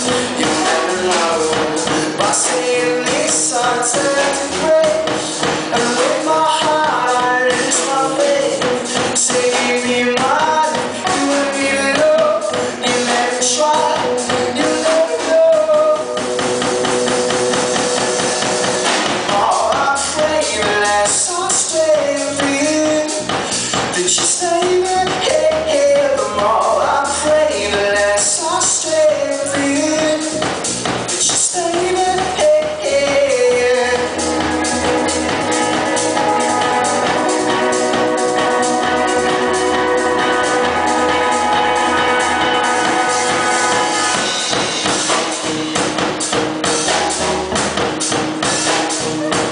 You never know by seeing these sunset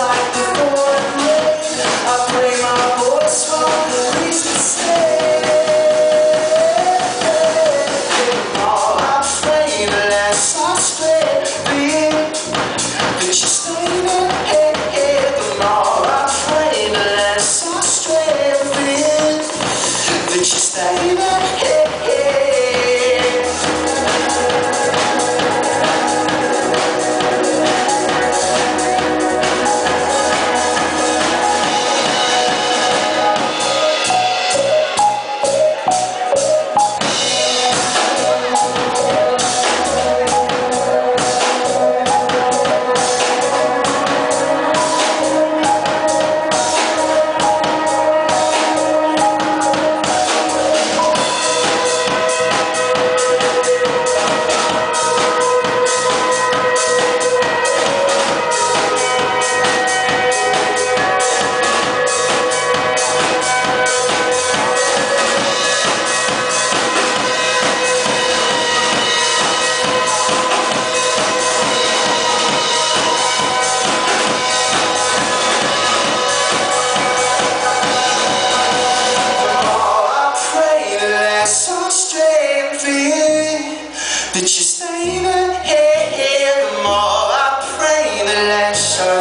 like rain. I pray my voice reach the stage.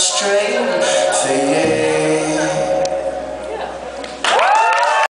straight.